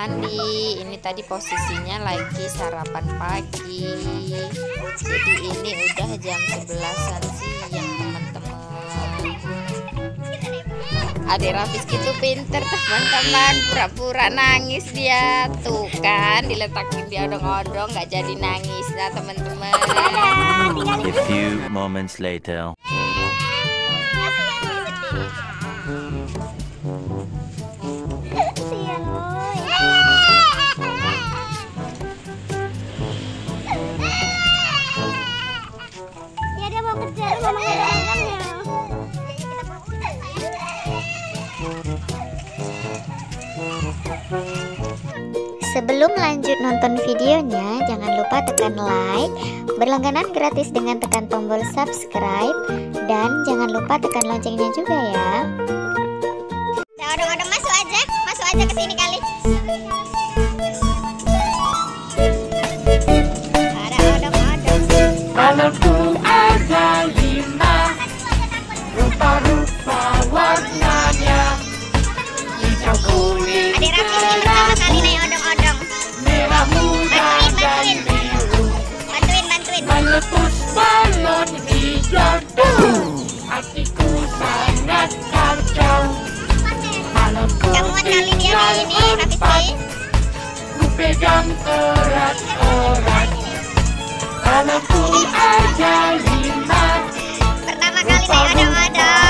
Andi ini tadi posisinya lagi sarapan pagi. Jadi ini udah jam 11an siang teman-teman. Adik Rafis gitu pinter teman-teman. Pura-pura nangis dia. Tuh kan diletakin di odong-odong nggak jadi nangis nah teman-teman. A few moments later. Sebelum lanjut nonton videonya, jangan lupa tekan like, berlangganan gratis dengan tekan tombol subscribe, dan jangan lupa tekan loncengnya juga ya. Ya udah-udah masuk aja, masuk aja ke sini kali. Ada. Balonku ada sangat kacau erat-erat ada lima Pertama kali naik odong-odong. warnanya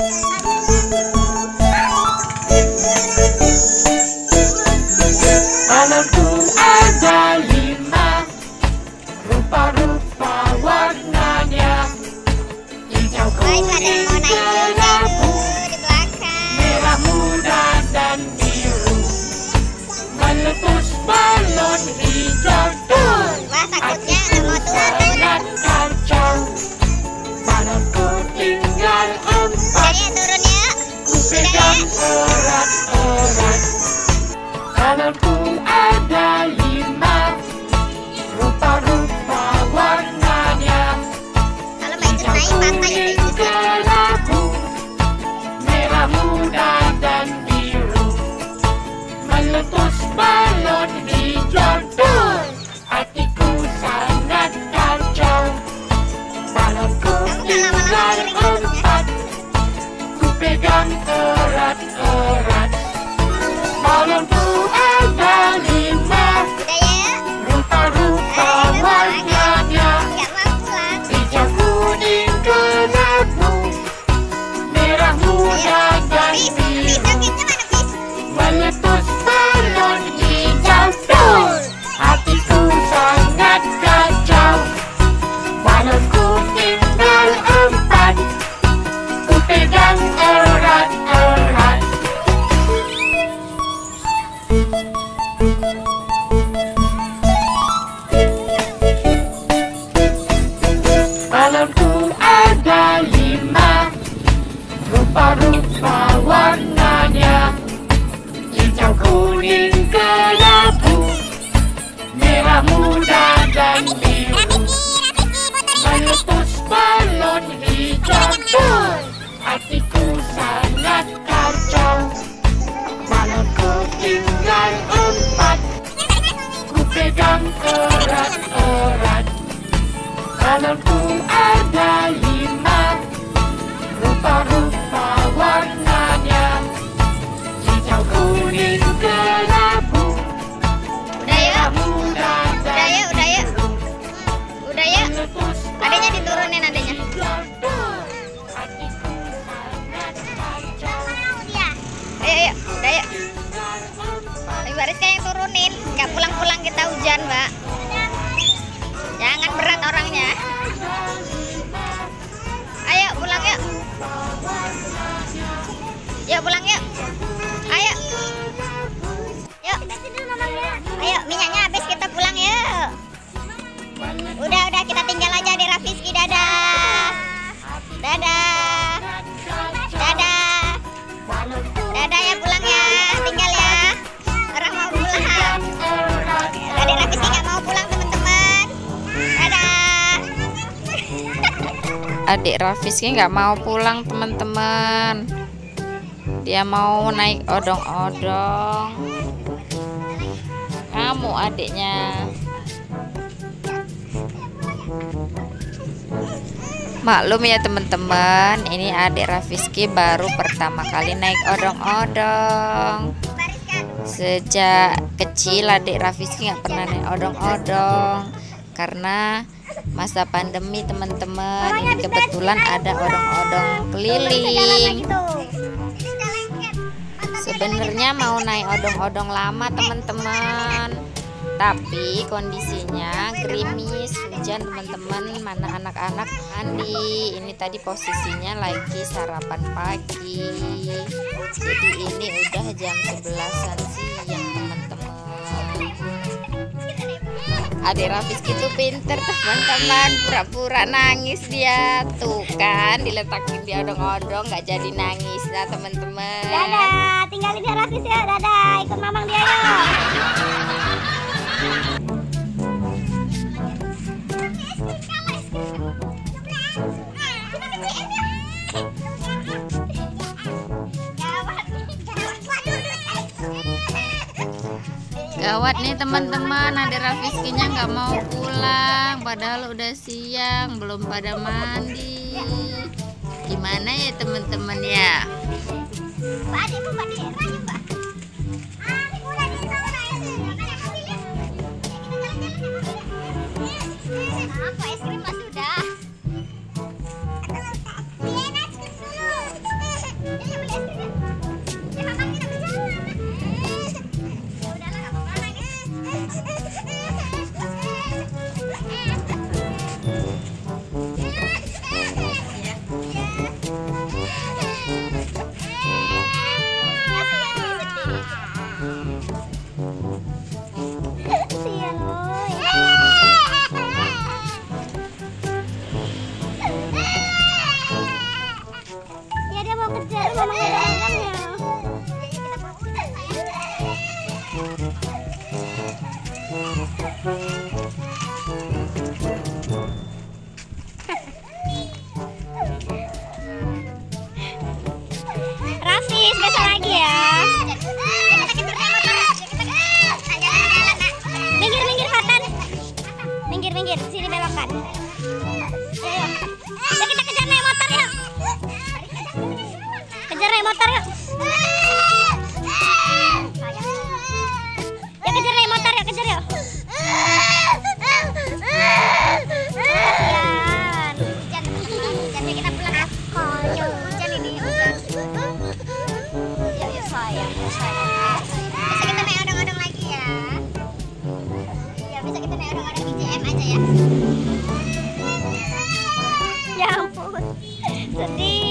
Música Jadi turun ya. ku pegang erat-erat balonku ada lima tuh hatiku sangat kacau. Balonku tinggal empat. Ku pegang erat-erat. Balonku ada nggak pulang-pulang kita hujan mbak. Jangan berat orangnya. Ayo pulang yuk. Yuk pulang yuk. Ayo. Yuk. Ayo minyaknya habis kita pulang yuk. Udah udah kita tinggal aja di Rafiski dadah. Dadah. Adik Rafiski nggak mau pulang teman-teman. Dia mau naik odong-odong. Kamu adiknya. Maklum ya teman-teman, ini adik Rafiski baru pertama kali naik odong-odong. Sejak kecil adik Rafiski nggak pernah naik odong-odong karena masa pandemi teman-teman. Ini kebetulan ada odong-odong keliling. Sebenarnya mau naik odong-odong lama teman-teman. Tapi kondisinya gerimis hujan teman-teman. Mana anak-anak mandi. Ini tadi posisinya lagi sarapan pagi. Jadi ini udah jam 11an adik Rafis itu pinter teman-teman pura-pura nangis dia tuh kan diletakin di odong-odong nggak jadi nangis nah teman-teman Dadah. Tinggalin ya Rafis ya. Dadah. Ikut mamang dia yuk. Gawat nih teman-teman, ada Rafiskinya nggak mau pulang, padahal udah siang, belum pada mandi. Gimana ya teman-teman ya? Pak Adi, Bu, Ya Ya ya. Ya ampun, sedih.